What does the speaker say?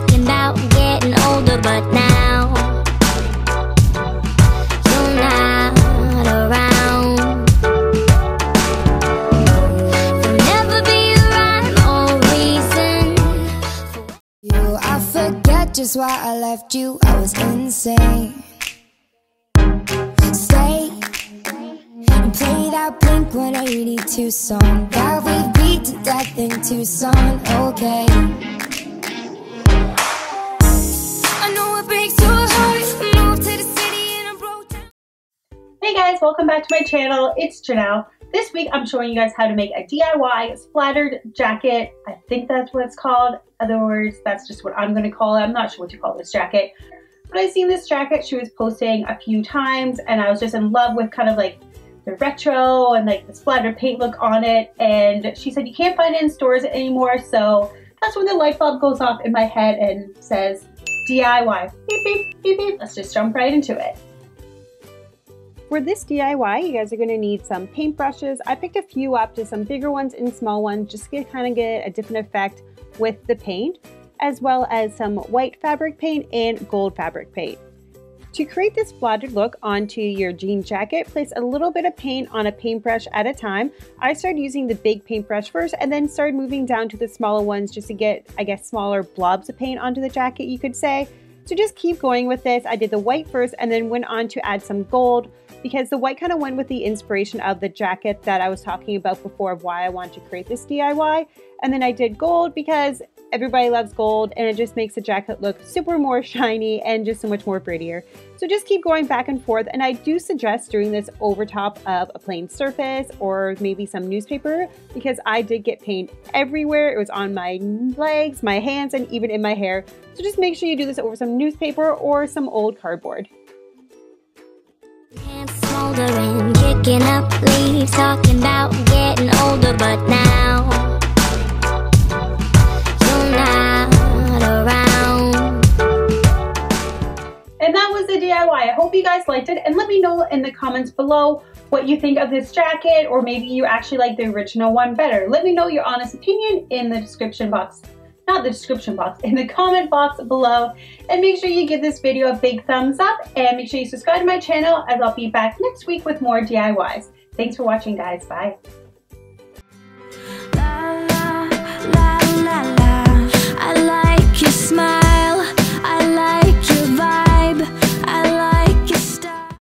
talking about getting older, but now you're not around. There'll never be a rhyme or reason. You, I forget just why I left you. I was insane. Stay and play that Blink 182 song that we beat to death in Tucson. Okay. Hey guys, welcome back to my channel. It's Jenelle. This week I'm showing you guys how to make a DIY splattered jacket. I think that's what it's called. Other words, that's just what I'm going to call it. I'm not sure what to call this jacket. But I seen this jacket she was posting a few times and I was just in love with kind of like the retro and like the splattered paint look on it. And she said you can't find it in stores anymore. So that's when the light bulb goes off in my head and says DIY. Beep, beep, beep, beep. Let's just jump right into it. For this DIY, you guys are going to need some paintbrushes. I picked a few up, just some bigger ones and small ones, just to kind of get a different effect with the paint, as well as some white fabric paint and gold fabric paint. To create this splattered look onto your jean jacket, place a little bit of paint on a paintbrush at a time. I started using the big paintbrush first and then started moving down to the smaller ones just to get, I guess, smaller blobs of paint onto the jacket, you could say. So just keep going with this. I did the white first and then went on to add some gold because the white kind of went with the inspiration of the jacket that I was talking about before of why I wanted to create this DIY. And then I did gold because everybody loves gold and it just makes the jacket look super more shiny and just so much more prettier. So just keep going back and forth and I do suggest doing this over top of a plain surface or maybe some newspaper because I did get paint everywhere. It was on my legs, my hands, and even in my hair. So just make sure you do this over some newspaper or some old cardboard. Smoldering, kicking up leaves, talking about getting older, but now And that was the DIY. I hope you guys liked it and let me know in the comments below what you think of this jacket or maybe you actually like the original one better. Let me know your honest opinion in the description box. Not the description box, in the comment box below. And make sure you give this video a big thumbs up and make sure you subscribe to my channel as I'll be back next week with more DIYs. Thanks for watching guys. Bye.